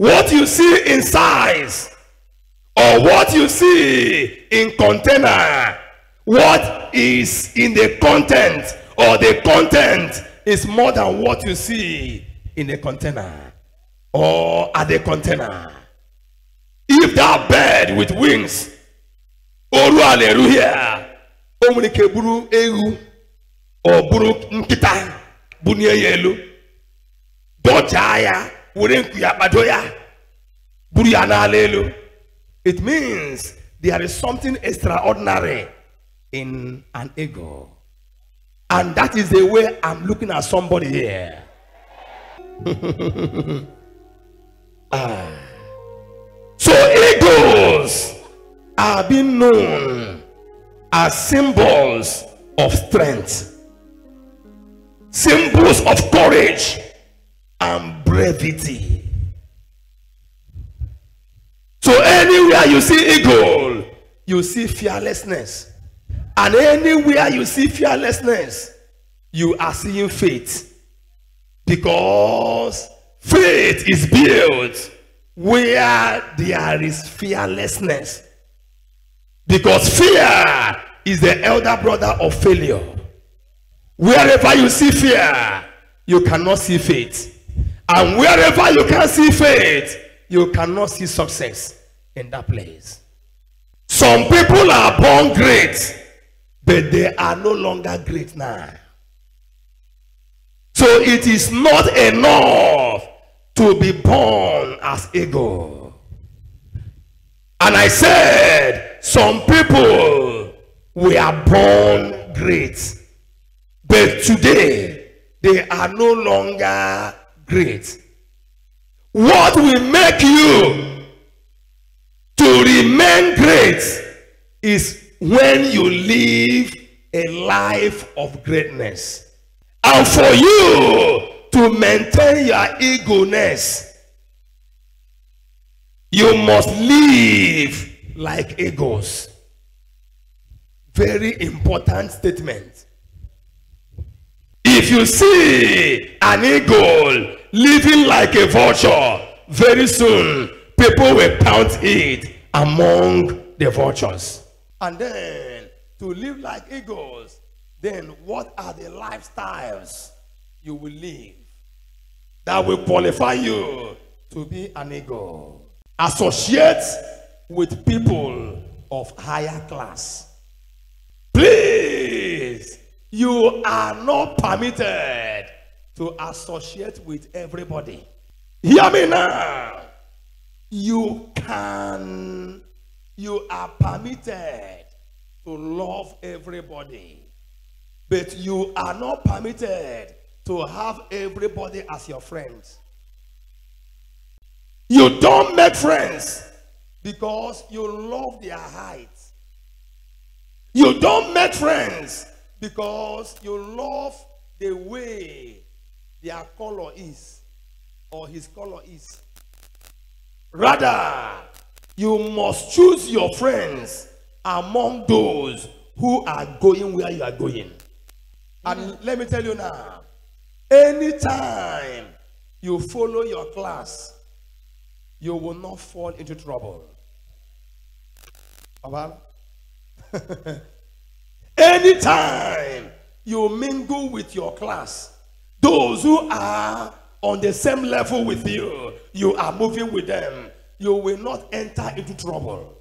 what you see in size or what you see in container, what is in the content or the content is more than what you see in the container or at the container. If that bird with wings, oru ala here, o nwere ike bụrụ ewu ọ bụrụ nkịta elu ya it means there is something extraordinary in an eagle and that is the way i'm looking at somebody here. Ah. so eagles are being known as symbols of strength symbols of courage and brevity. So anywhere you see eagle, you see fearlessness. And anywhere you see fearlessness, you are seeing faith. Because faith is built where there is fearlessness. Because fear is the elder brother of failure. Wherever you see fear, you cannot see faith. And wherever you can see faith, you cannot see success in that place. Some people are born great, but they are no longer great now. So it is not enough to be born as ego. And I said, some people were born great. But today, they are no longer great. What will make you to remain great is when you live a life of greatness. And for you to maintain your eagerness, you must live like eagles. Very important statement. If you see an eagle living like a vulture, very soon people will count it among the vultures. And then to live like eagles, then what are the lifestyles you will live that will qualify you to be an eagle? Associate with people of higher class. Please, you are not permitted to associate with everybody. Hear me now. You can, you are permitted to love everybody, but you are not permitted to have everybody as your friends. You don't make friends because you love their height. You don't make friends because you love the way their color is or his color is. Rather, you must choose your friends among those who are going where you are going. And mm. let me tell you now, anytime you follow your class, you will not fall into trouble. Alright? Anytime you mingle with your class, those who are on the same level with you, you are moving with them, you will not enter into trouble.